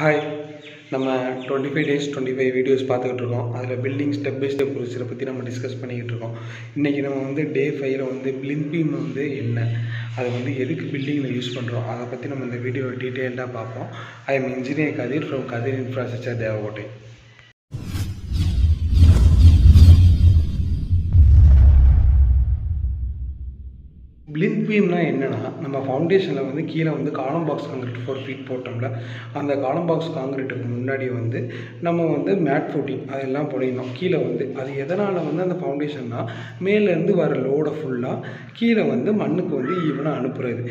Hi நம்ம twenty five days twenty five videos பார்த்துக்கிட்டு இருக்கோம். அதில் பில்டிங் ஸ்டெப் பை ஸ்டெப் ப்ரொசீஜரை பற்றி நம்ம டிஸ்கஸ் பண்ணிக்கிட்டு இருக்கோம். இன்றைக்கி நம்ம வந்து டே ஃபைவ்ல வந்து பிளிங்க் வந்து என்ன? அதை வந்து எதுக்கு பில்டிங்கில் யூஸ் பண்ணுறோம் அதை பற்றி நம்ம இந்த வீடியோ டீட்டெயில்டாக பார்ப்போம். I am engineer Kathir from Kathir infrastructure Devakottai plinth பீம்னா என்னென்னா நம்ம ஃபவுண்டேஷனில் வந்து கீழே வந்து column box concrete four feet போட்டோம்ல அந்த காலம் பாக்ஸ் காங்கிரீட்டுக்கு முன்னாடி வந்து நம்ம வந்து மேட் ஃபுட்டிங் அதெல்லாம் புடையணும். கீழே வந்து அது எதனால் வந்து அந்த ஃபவுண்டேஷன்னா மேலேருந்து வர லோடை ஃபுல்லாக கீழே வந்து மண்ணுக்கு வந்து ஈவனாக அனுப்புறது.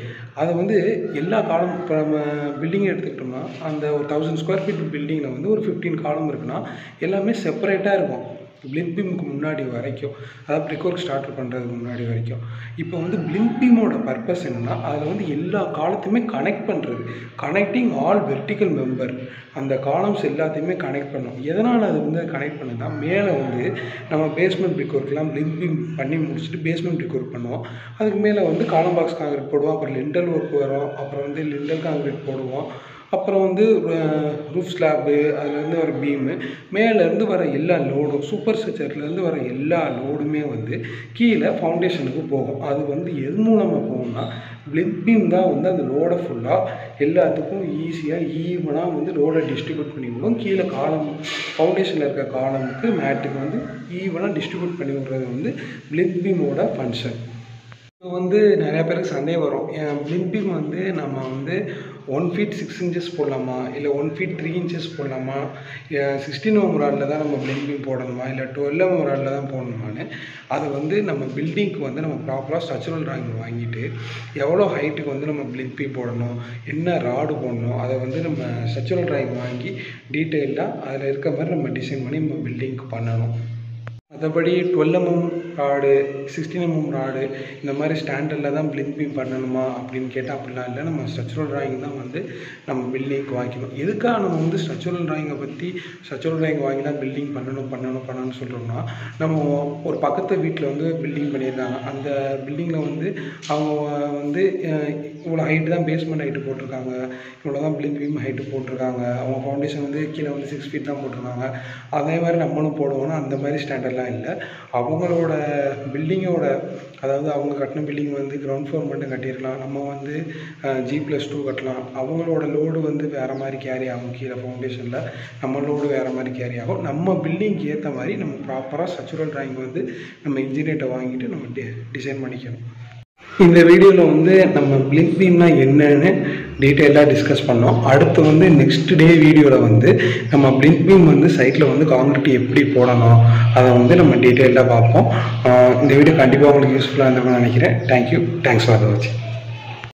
அதை வந்து எல்லா காலம் இப்போ நம்ம பில்டிங் எடுத்துக்கிட்டோம்னா அந்த ஒரு தௌசண்ட் ஸ்கொயர் ஃபீட் பில்டிங்கில் வந்து ஒரு ஃபிஃப்டீன் காலம் இருக்குன்னா எல்லாமே செப்பரேட்டாக இருக்கும். பிளிங்க் பீமுக்கு முன்னாடி வரைக்கும் அதாவது ப்ரிக் ஒர்க் ஸ்டார்ட் பண்ணுறதுக்கு முன்னாடி வரைக்கும் இப்போ வந்து பிளிங்க் பீமோட பர்பஸ் என்னென்னா அதில் வந்து எல்லா காலத்தையுமே கனெக்ட் பண்ணுறது கனெக்டிங் ஆல் வெர்டிக்கல் மெம்பர் அந்த காலம்ஸ் எல்லாத்தையுமே கனெக்ட் பண்ணும் எதனால் அது வந்து கனெக்ட் பண்ணுன்னா மேலே வந்து நம்ம பேஸ்மெண்ட் ப்ரிக் ஒர்க்லாம் பிளிங்க் பீம் பண்ணி முடிச்சுட்டு பேஸ்மெண்ட் ப்ரிக் ஒர்க் பண்ணுவோம். அதுக்கு மேலே வந்து காலம் பாக்ஸ் காங்கிரீட் போடுவோம். அப்புறம் லிண்டல் ஒர்க் வரும். அப்புறம் வந்து லிண்டல் காங்கிரீட் போடுவோம். அப்புறம் வந்து ரூஃப் ஸ்லாப்பு அதுலேருந்து வர பீமு மேலேருந்து வர எல்லா லோடும் சூப்பர் ஸ்ட்ரக்சர்லேருந்து வர எல்லா லோடுமே வந்து கீழே ஃபவுண்டேஷனுக்கு போகும். அது வந்து எது மூலமாக போகும்னா பிளிக் பீம் தான் வந்து அந்த லோடை ஃபுல்லாக எல்லாத்துக்கும் ஈஸியாக ஈவனாக வந்து லோடை டிஸ்ட்ரிபியூட் பண்ணி விடும் கீழே காலம் ஃபவுண்டேஷனில் இருக்க காலமுக்கு மேட்டுக்கு வந்து ஈவனாக டிஸ்ட்ரிபியூட் பண்ணி விடுறது வந்து பிளிக் பீமோட ஃபங்க்ஷன் இப்போ வந்து நிறையா பேருக்கு சந்தேகம் வரும். என் வந்து நம்ம வந்து ஒன் ஃபீட் சிக்ஸ் இன்ச்சஸ் போடலாமா? இல்லை ஒன் ஃபீட் த்ரீ இன்ச்சஸ் போடலாமா? சிக்ஸ்டீன் ஓம் ராடில் தான் நம்ம பிளிம்பிங் போடணுமா? இல்லை டுவெல் ஓம் ராடில் தான் போடணுமான்னு? அதை வந்து நம்ம பில்டிங்க்கு வந்து நம்ம ப்ராப்பராக ஸ்ட்ரக்சரல் ட்ராயிங் வாங்கிட்டு எவ்வளோ ஹைட்டுக்கு வந்து நம்ம பிளிம்பிங் போடணும்? என்ன ராடு போடணும்? அதை வந்து நம்ம ஸ்ட்ரக்சரல் ட்ராயிங் வாங்கி டீட்டெயிலாக அதில் இருக்க மாதிரி நம்ம டிசைன் பண்ணி நம்ம பில்டிங்க்கு பண்ணணும். மற்றபடி twelve mm rod sixteen mm rod இந்த மாதிரி ஸ்டாண்டர்டில் தான் பிளிங்க் பீம் பண்ணணுமா அப்படின்னு கேட்டால் அப்படிலாம் இல்லை. நம்ம ஸ்ட்ரக்சரல் ட்ராயிங் தான் வந்து நம்ம பில்டிங்க்கு வாங்கிக்கணும். எதுக்காக நம்ம வந்து ஸ்ட்ரக்சரல் ட்ராயிங்கை பற்றி ஸ்ட்ரக்சரல் ட்ராயிங் வாங்கி தான் பில்டிங் பண்ணணும் பண்ணணும் பண்ணணும்னு சொல்கிறோம்னா நம்ம ஒரு பக்கத்து வீட்டில் வந்து பில்டிங் பண்ணியிருக்காங்க அந்த பில்டிங்கில் வந்து அவங்க வந்து இவ்வளோ ஹைட்டு தான் பேஸ்மெண்ட் ஹைட்டு போட்டிருக்காங்க. இவ்வளோ தான் பிளிங்க் பீம் ஹைட்டு போட்டிருக்காங்க. அவங்க ஃபவுண்டேஷன் வந்து கீழே வந்து சிக்ஸ் ஃபீட் தான் போட்டிருக்காங்க அதே மாதிரி நம்மளும் போடுவோம்னா அந்த மாதிரி ஸ்டாண்டர்ட்லாம் இல்லை. அவங்களோட பில்டிங்கோட அதாவது அவங்க கட்டின பில்டிங் வந்து கிரவுண்ட் ஃப்ளோர் மட்டும் கட்டியிருக்கலாம். நம்ம வந்து ஜி ப்ளஸ் டூ கட்டலாம். அவங்களோட லோடு வந்து வேறு மாதிரி கேரி ஆகும் கீழே ஃபவுண்டேஷனில் நம்ம லோடு வேறு மாதிரி கேரி ஆகும். நம்ம பில்டிங்க்கு ஏற்ற மாதிரி நம்ம ப்ராப்பராக சச்சுரல் ட்ராயிங் வந்து நம்ம இன்ஜினியர்கிட்ட வாங்கிட்டு நம்ம டி டிசைன் பண்ணிக்கணும். இந்த வீடியோவில் வந்து நம்ம பிளிங்க் பீம்னா என்னன்னு டீட்டெயிலாக டிஸ்கஸ் பண்ணோம். அடுத்து வந்து நெக்ஸ்ட் டே வீடியோவில் வந்து நம்ம பிளிங்க் வந்து சைட்டில் வந்து காங்கிரீட் எப்படி போடணும் அதை வந்து நம்ம டீட்டெயிலாக பார்ப்போம். இந்த வீடியோ கண்டிப்பாக உங்களுக்கு யூஸ்ஃபுல்லாக இருந்திருக்கும்னு நினைக்கிறேன். தேங்க்யூ தேங்க்ஸ் ஃபார் வாட்சிங்